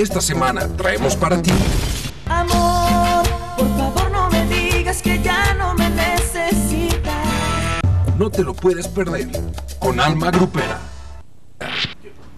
esta semana traemos para ti. Amor, por favor no me digas que ya no me necesitas. No te lo puedes perder con Alma Grupera.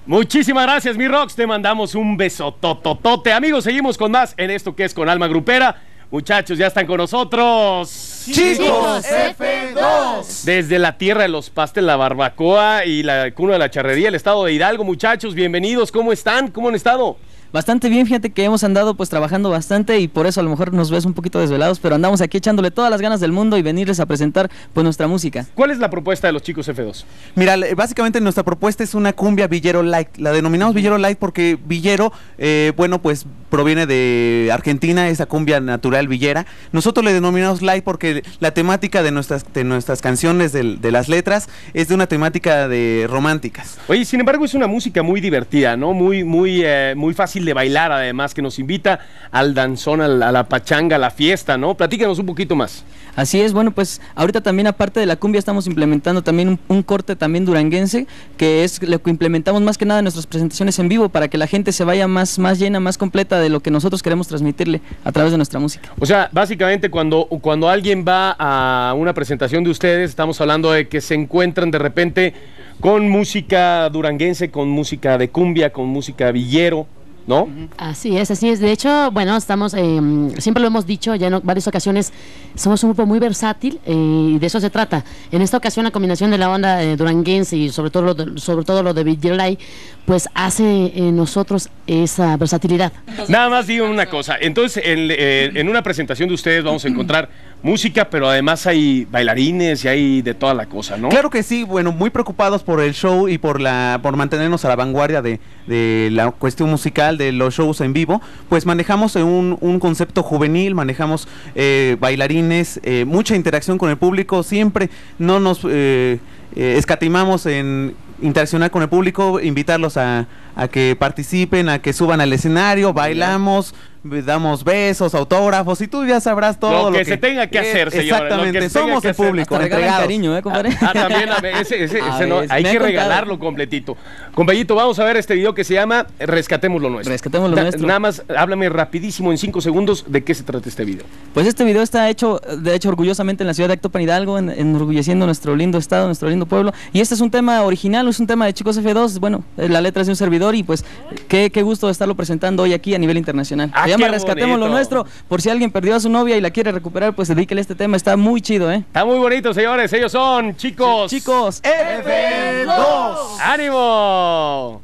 Muchísimas gracias, mi Rox. Te mandamos un beso tototote. Amigos, seguimos con más en esto que es con Alma Grupera. Muchachos, ya están con nosotros. Chicos F2. Desde la tierra de los pastes, la barbacoa y la cuna de la charrería, el estado de Hidalgo. Muchachos, bienvenidos. ¿Cómo están? ¿Cómo han estado? Bastante bien, fíjate que hemos andado pues trabajando bastante y por eso a lo mejor nos ves un poquito desvelados, pero andamos aquí echándole todas las ganas del mundo y venirles a presentar pues nuestra música. ¿Cuál es la propuesta de los chicos F2? Mira, básicamente nuestra propuesta es una cumbia villero light. La denominamos villero light porque villero, eh, bueno, pues proviene de Argentina, esa cumbia natural villera. Nosotros le denominamos light porque la temática de nuestras, de nuestras canciones, del- de, las letras, es de una temática de románticas. Oye, sin embargo, es una música muy divertida, ¿no? Muy, muy, eh, muy fácil de bailar, además, que nos invita al danzón, a la pachanga, a la fiesta, ¿no? Platícanos un poquito más. Así es, bueno, pues ahorita también aparte de la cumbia estamos implementando también un, un corte también duranguense, que es lo que implementamos más que nada en nuestras presentaciones en vivo para que la gente se vaya más, más llena, más completa de lo que nosotros queremos transmitirle a través de nuestra música. O sea, básicamente cuando, cuando alguien va a una presentación de ustedes, estamos hablando de que se encuentran de repente con música duranguense, con música de cumbia, con música villero, ¿no? Así es, así es. De hecho, bueno, estamos, eh, siempre lo hemos dicho ya en varias ocasiones, somos un grupo muy versátil eh, y de eso se trata. En esta ocasión, la combinación de la onda eh, duranguense y sobre todo lo de, sobre todo lo de Vigilay, pues hace en nosotros esa versatilidad. Nada más digo una cosa. Entonces, en, eh, en una presentación de ustedes vamos a encontrar música, pero además hay bailarines y hay de toda la cosa, ¿no? Claro que sí, bueno, muy preocupados por el show y por la por mantenernos a la vanguardia de, de la cuestión musical, de los shows en vivo, pues manejamos un, un concepto juvenil, manejamos eh, bailarines, eh, mucha interacción con el público, siempre no nos eh, eh, escatimamos en interaccionar con el público, invitarlos a, a que participen, a que suban al escenario, bailamos, damos besos, autógrafos y tú ya sabrás todo Lo que se tenga que hacer, señores, lo que Exactamente, somos que el público, entregados. cariño, ¿eh, compadre? Ah, también, a ver, ese, ese- A ese no, hay me que regalarlo completito. Compañito, vamos a ver este video que se llama Rescatemos lo nuestro. Rescatemos lo nuestro. Nada más, háblame rapidísimo en cinco segundos de qué se trata este video. Pues este video está hecho, de hecho, orgullosamente en la ciudad de Actopan Hidalgo, en- enorgulleciendo nuestro lindo estado, nuestro lindo pueblo. Y este es un tema original, es un tema de Chicos F2. Bueno, eh, la letra es de un servidor y pues qué, qué gusto estarlo presentando hoy aquí a nivel internacional. Ah, llama qué Rescatemos lo nuestro. Por si alguien perdió a su novia y la quiere recuperar, pues dedíquele este tema. Está muy chido, ¿eh? Está muy bonito, señores. Ellos son chicos. Chicos, F2. ¡Ánimo!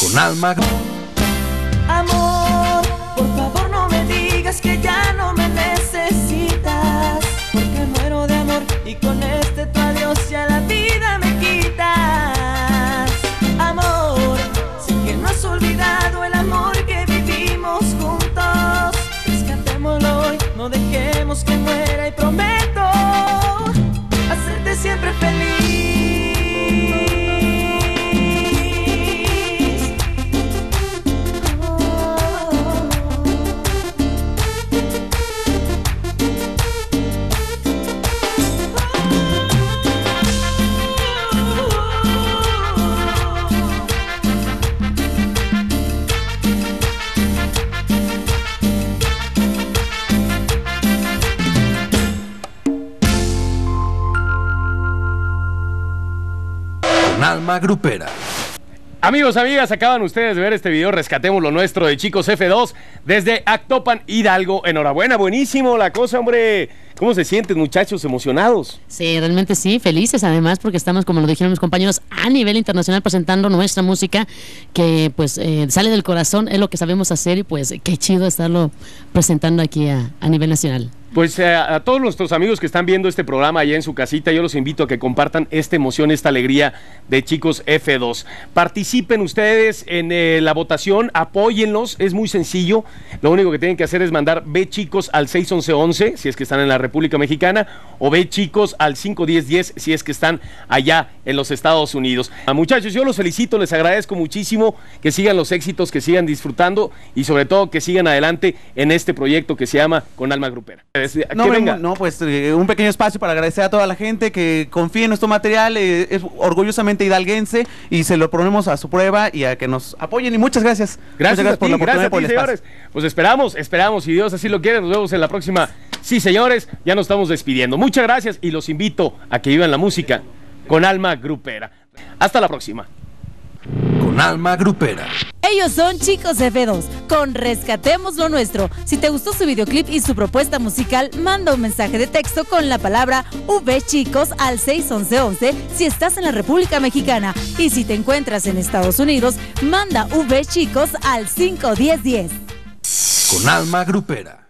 Con Alma Amor, por favor no me digas que ya dejemos que muera y prometo Alma Grupera. Amigos, amigas, acaban ustedes de ver este video Rescatemos lo nuestro de Chicos F2 desde Actopan Hidalgo. Enhorabuena, buenísimo la cosa, hombre. ¿Cómo se sienten, muchachos, emocionados? Sí, realmente sí, felices además porque estamos, como lo dijeron mis compañeros, a nivel internacional presentando nuestra música que pues eh, sale del corazón, es lo que sabemos hacer y pues qué chido estarlo presentando aquí a, a nivel nacional. Pues eh, a todos nuestros amigos que están viendo este programa allá en su casita, yo los invito a que compartan esta emoción, esta alegría de chicos F2. Participen ustedes en eh, la votación, apóyenlos, es muy sencillo. Lo único que tienen que hacer es mandar B chicos al 61111 si es que están en la República Mexicana o B chicos al 51010 si es que están allá en los Estados Unidos. A muchachos, yo los felicito, les agradezco muchísimo que sigan los éxitos, que sigan disfrutando y sobre todo que sigan adelante en este proyecto que se llama Con Alma Grupera. No, no, pues eh, un pequeño espacio para agradecer a toda la gente que confía en nuestro material, eh, es orgullosamente hidalguense y se lo ponemos a su prueba y a que nos apoyen y muchas gracias. Gracias, por la oportunidad gracias señores. Pues esperamos, esperamos, si Dios así lo quiere, nos vemos en la próxima. Sí, señores, ya nos estamos despidiendo. Muchas gracias y los invito a que vivan la música con alma grupera. Hasta la próxima. Con alma grupera. Ellos son Chicos F2, con Rescatemos lo Nuestro. Si te gustó su videoclip y su propuesta musical, manda un mensaje de texto con la palabra V Chicos al 61111 si estás en la República Mexicana. Y si te encuentras en Estados Unidos, manda V Chicos al 51010. Con alma grupera.